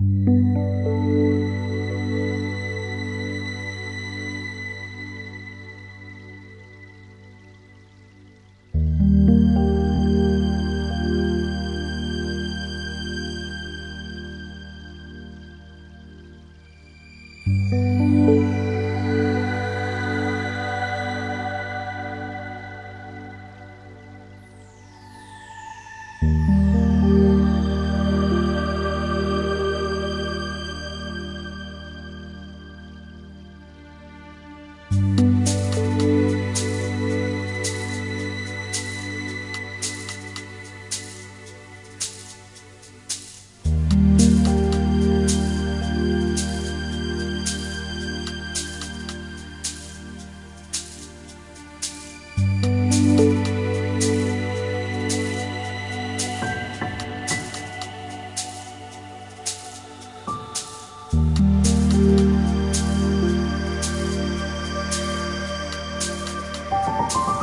Mm-hmm. Bye.